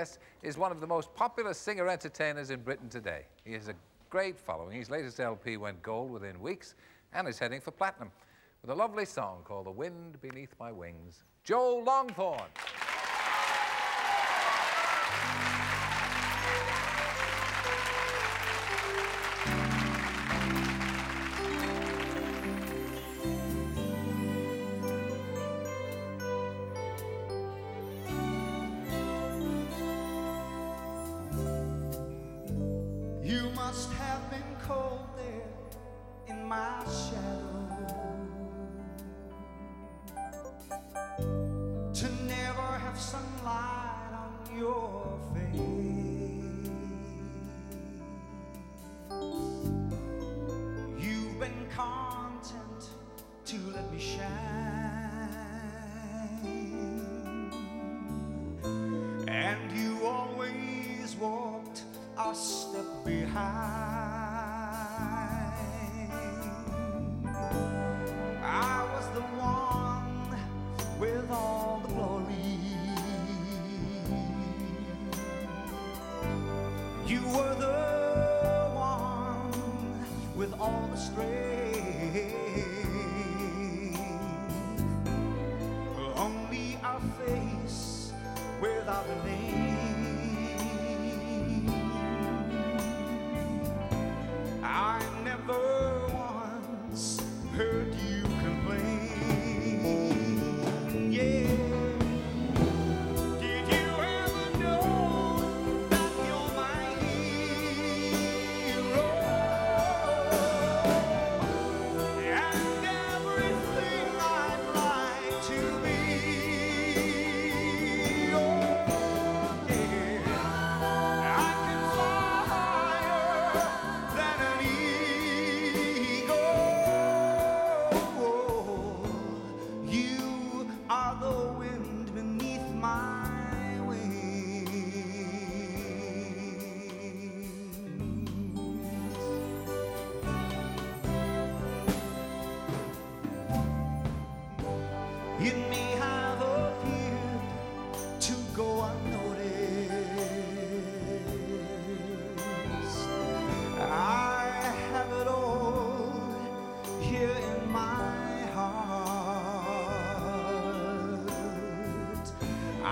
guest is one of the most popular singer-entertainers in Britain today. He has a great following. His latest LP went gold within weeks and is heading for platinum with a lovely song called The Wind Beneath My Wings. Joe Longthorne. Must have been cold there in my shadow to never have sunlight on your face. Behind. I was the one with all the glory. You were the one with all the strength.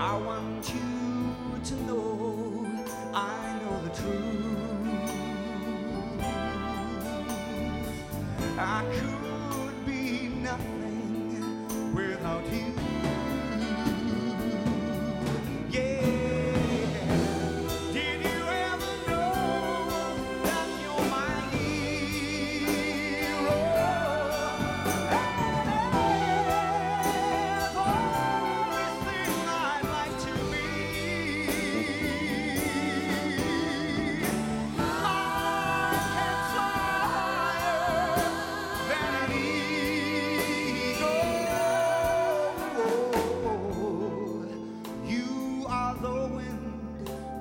I want you to know I know the truth. I could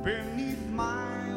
beneath my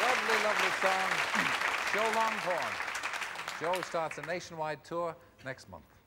Lovely, lovely song. Joe Longthorne. Joe starts a nationwide tour next month.